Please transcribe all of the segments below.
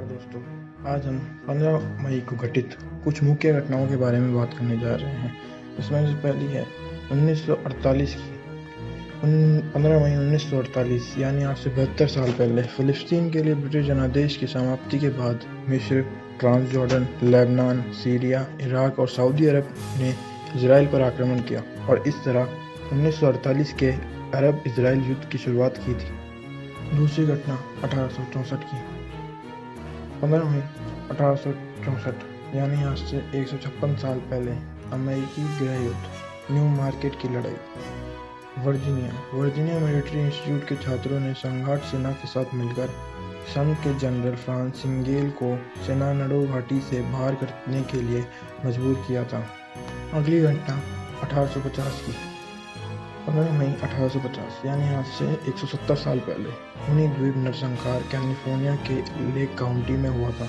नमस्कार दोस्तों, आज हम 15 मई को घटित कुछ मुख्य घटनाओं के बारे में बात करने जा रहे हैं। इसमें से पहली है 1948 की। पंद्रह मई 1948 यानी आज से बहत्तर साल पहले, फिलिस्तीन के लिए ब्रिटिश जनादेश की समाप्ति के बाद मिस्र Transjordan Lebanon, Syria, Iraq और सऊदी अरब ने इसराइल पर आक्रमण किया और इस तरह 1948 के अरब इसराइल युद्ध की शुरुआत की थी। दूसरी घटना अठारह की। पंद्रह मई अठारह यानी आज से एक सौ छप्पन साल पहले अमेरिकी गृह युद्ध, न्यू मार्केट की लड़ाई। वर्जीनिया वर्जीनिया मिलिट्री इंस्टीट्यूट के छात्रों ने संघाट सेना के साथ मिलकर संघ के जनरल फ्रांस सिंगेल को सेनानडो घाटी से बाहर करने के लिए मजबूर किया था। अगली घटना 1850 की। पंद्रह मई 1850 यानी आज से 170 साल पहले, उन्हीं द्वीप नरसंहार, कैलिफ़ोर्निया के लेक काउंटी में हुआ था।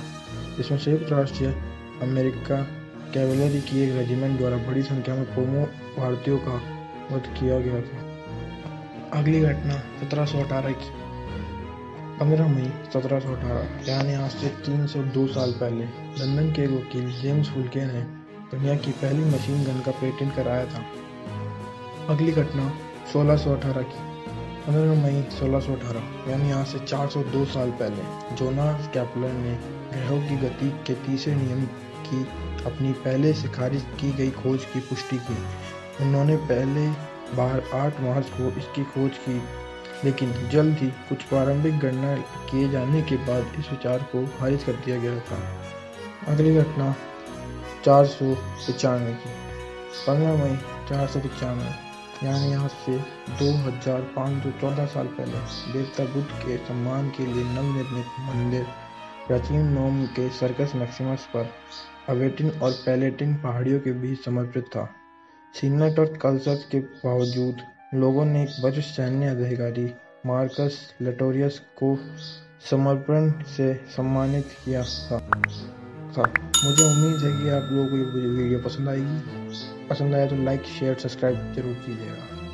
जिसमें संयुक्त राष्ट्र अमेरिका कैवलरी की एक रेजिमेंट द्वारा बड़ी संख्या में पोमो भारतीयों का वध किया गया था। अगली घटना 1718 की। 15 मई 1718 यानी आज से 302 साल पहले, लंदन के वकील जेम्स फुल्के ने दुनिया की पहली मशीन गन का पेटेंट कराया था। अगली घटना 1618 की। 15 मई 1618 यानी आज से 402 साल पहले, जोनास कैपलर ने ग्रहों की गति के तीसरे नियम की अपनी पहले से खारिज की गई खोज की पुष्टि की। उन्होंने पहले बार 8 मार्च को इसकी खोज की, लेकिन जल्द ही कुछ प्रारंभिक गणना किए जाने के बाद इस विचार को खारिज कर दिया गया था। अगली घटना चार सौ पचानवे की। पंद्रह मई चार सौ पचानवे यानी आज से 2514 साल पहले देवता बुद्ध के सम्मान के लिए नवनिर्मित मंदिर प्राचीन नोम के सर्कस मैक्सिमस पर अवेटिन और पैलेटिन पहाड़ियों के बीच समर्पित था। सीनट और कलसत के बावजूद लोगों ने एक वरिष्ठ सैन्य अधिकारी मार्कस लेटोरियस को समर्पण से सम्मानित किया था, था। मुझे उम्मीद है कि आप लोगों को ये वीडियो पसंद आएगी पसंद आया तो लाइक शेयर सब्सक्राइब ज़रूर कीजिएगा